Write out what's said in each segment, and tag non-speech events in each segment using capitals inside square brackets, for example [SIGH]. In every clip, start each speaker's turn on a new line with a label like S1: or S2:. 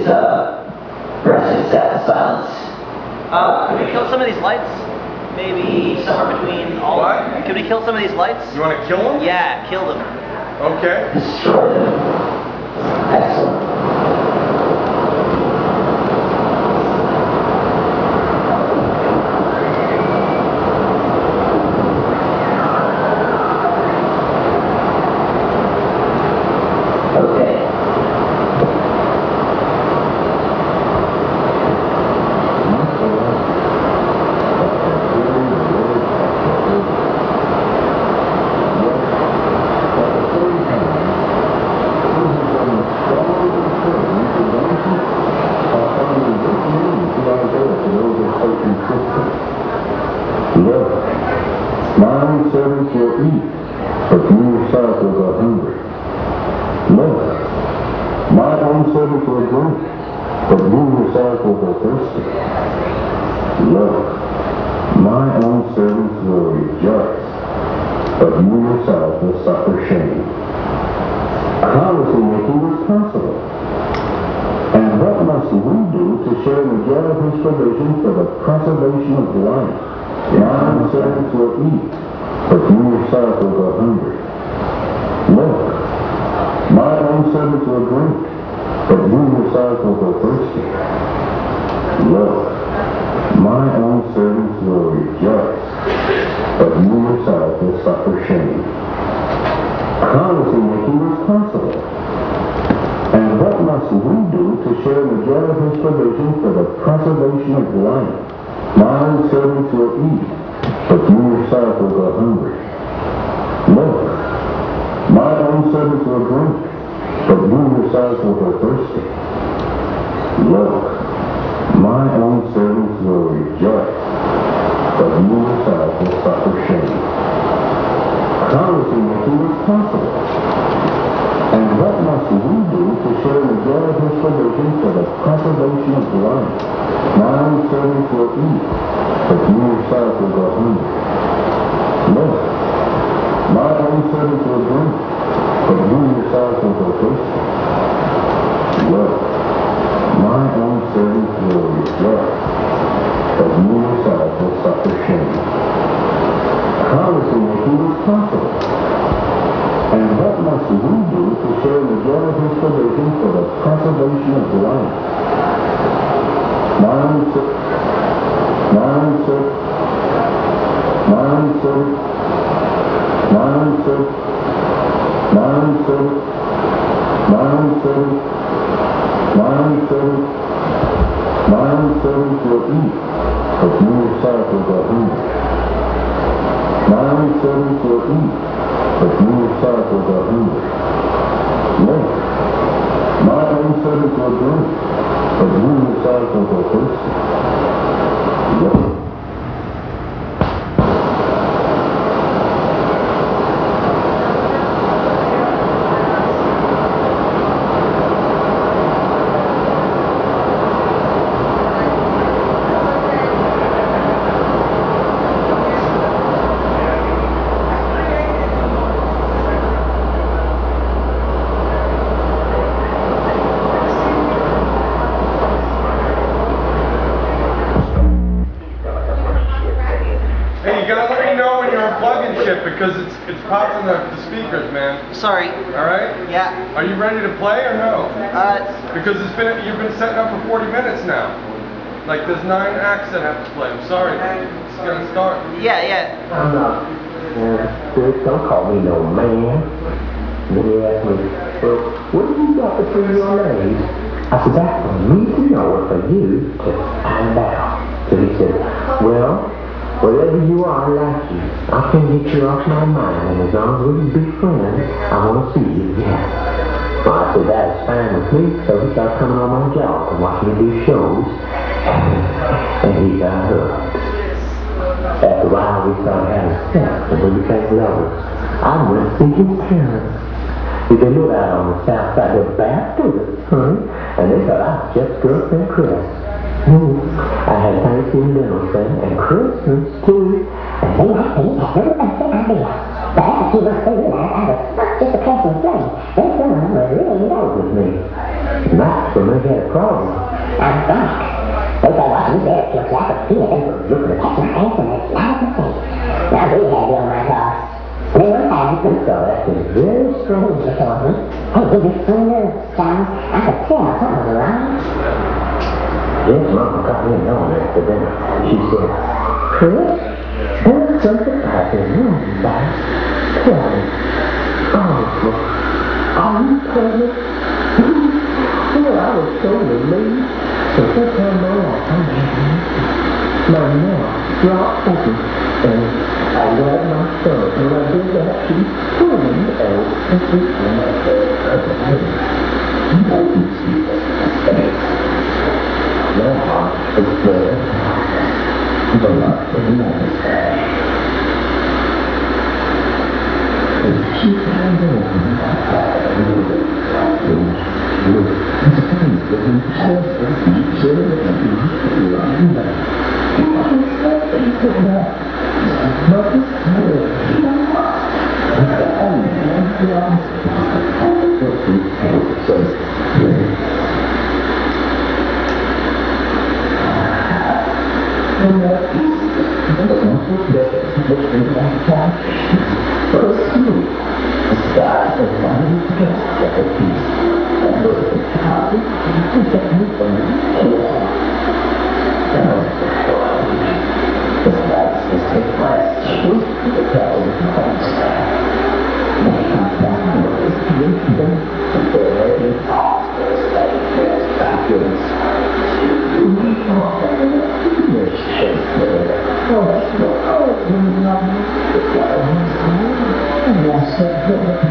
S1: is uh, Rest in Satin Silence.
S2: Uh, could we kill some of these lights? Maybe somewhere between all.
S3: What?
S2: Could we kill some of these lights?
S3: You want to kill them?
S2: Yeah, kill them.
S3: Okay.
S1: Destroy them. Excellent. Okay.
S4: Look, my servants will eat, but you yourself will go hungry. Look, my own servants will drink, but you yourself will go thirsty. Look, my own servants will rejoice, but you yourself will suffer shame. Policy making is possible. And what must we do to share the joy of his provision for the preservation of life? My servants will eat, but you yourself will go hungry. Look, my own servants will drink, but you yourself will go thirsty. Look, my own servants will rejoice, but you yourself will suffer shame. Policy making is possible. And what must we do to share the joy of his provision for the preservation of life? My own servants will eat, but you yourself will go hungry. Look, my own servants will drink, but you yourself will go thirsty. Look, my own servants will rejoice, but you yourself will suffer shame. Policy making is possible. What we do to share the his provision for the preservation of life? My own servants will eat, but you yourself will go hungry. Look, my own servants will drink, but you yourself will go thirsty. Look, my own servants will rejoice, but you yourself will suffer shame. Policy making is possible. And what must we do to share own servants will eat, but you yourself will go hungry. Own will eat, yourself will go hungry. Look, my own servants will drink, but you yourself will go thirsty. Look.
S3: Hey, you gotta let me know when you're unplugging shit because it's it's popping the, the speakers, man.
S2: Sorry.
S3: All right?
S2: Yeah.
S3: Are you ready to play or no?
S2: Uh,
S3: Because it's been you've been setting up for 40 minutes now. Like there's nine acts that have to play. I'm sorry. It's gonna start.
S2: yeah, yeah.
S4: I'm not. Uh, sis, don't call me no man. Then he asked me, well, what have you got between your legs? I said, that's for me to know or for you to find out. So he said, well, whatever you are, I like you. I can't get you off my mind, and as long as we can be friends, I want to see you again. Well, I said, that is fine with me, so he started coming on my job and watching me do shows, and he got hooked. After a while, we started having sex, and we became lovers. I went to see his parents. See, they live out on the south side. They're Baptists, honey, and they thought I was just girlfriend Chris. Hmm. I had Thanksgiving dinner thing, and Christmas, too. And they had they had every bad idea. But after she was through that, I was just a Christmas thing. They some of really love with me. And I
S5: so maybe had a problem.
S6: I think. They say, well, you better just like a fear. Look at the. Answer me. Loud and clear. Now, we had you on my car. We were having some
S5: So that is very strange.
S6: Hey, did you see this sound? I could tell something was wrong.
S5: Yes, Mama got me on after dinner. She said, Chris, there's something the. Me. Oh, are you pregnant? well, I was so relieved. So that's how my life. My mouth dropped open, and I grabbed my son, and I did that she pulled out every one of her You see that. My heart is there. The love of man. And she [LAUGHS]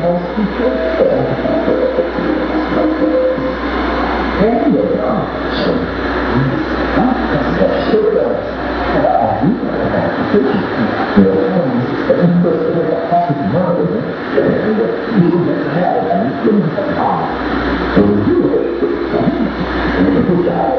S5: found out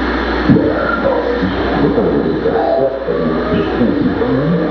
S7: どこにいるかしらという実験室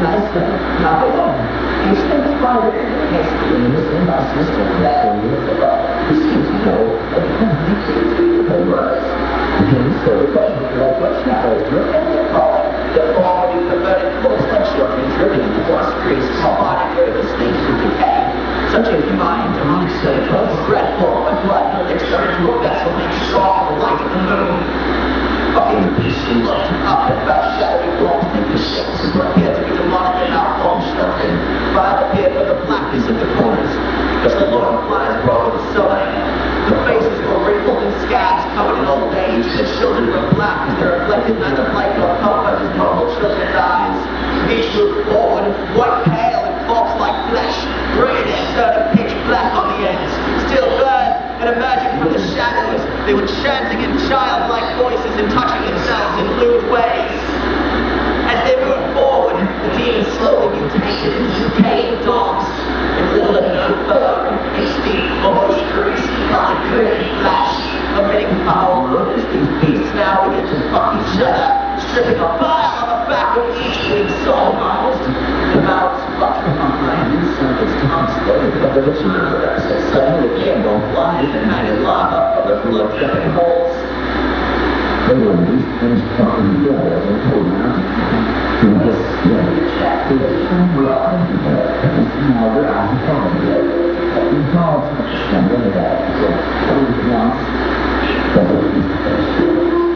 S7: of the the of peace, Arthur, Master, Napoleon. He stands by the listening my sister that years ago. He seems to know that he can reach the words. Shadows were and the call. The already perverted course and shortly driven towards priests body where the snakes to decay. Such a divine demonic dreadful and blood extended to a vessel strong the light of the moon. Fucking beast she looked up and walls and the shapes and appeared they reflected neither floating above the universe, as suddenly the candle blinded and ignited lava from their blood-dripping holes.
S5: They were these things talking together as I told you not to come. Yes, yes. It's wrong. It's now that I'm telling you. You can't understand any of the from the back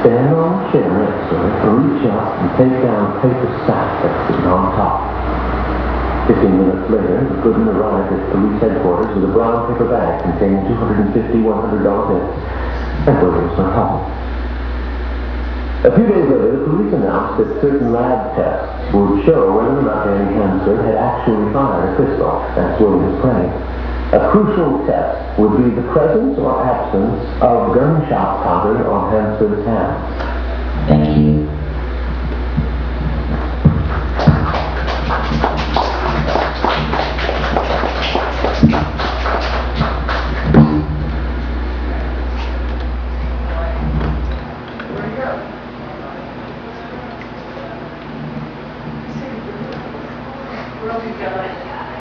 S1: stand on a chair it, reach up and take down a paper sack that's sitting on top. Fifteen minutes later, the Gooden arrived at police headquarters with a brown paper bag containing 250 $100 bills and Williams went home. A few days later, the police announced that certain lab tests would show whether or not Danny Hansford had actually fired a pistol. That's Williams' claim. A crucial test would be the presence or absence of gunshot powder on Hansford's hands.
S8: Thank you.